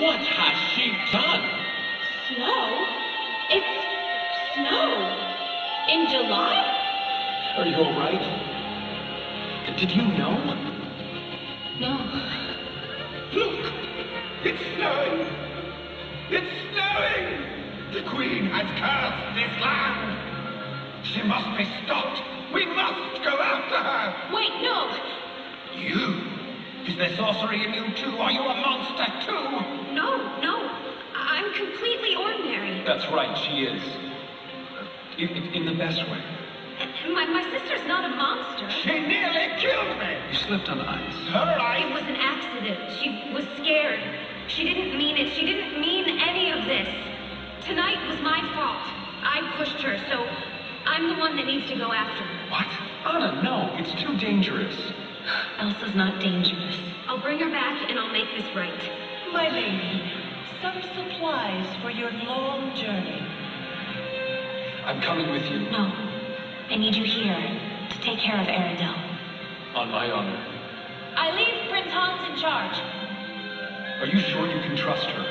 What has she done? Snow? It's snow. In July? Are you all right? Did you know? No. Look! It's snowing! It's snowing! The Queen has cursed this land! She must be stopped! We must go after her! Wait, no. You? Is there sorcery in you too? Are you a monster too? No, no. I- I'm completely ordinary. That's right, she is. In, in- in the best way. Uh, my, my sister's not a monster. She nearly killed me! You slipped on ice. Her It was an accident. She was scared. She didn't mean it. She didn't mean any of this. Tonight was my fault. I pushed her, so I'm the one that needs to go after her. What? Anna, no, it's too dangerous. Elsa's not dangerous. I'll bring her back and I'll make this right. My lady, some supplies for your long journey. I'm coming with you, No. I need you here to take care of Arendelle. on my honor. I leave Prince Hans in charge. Are you sure you can trust her?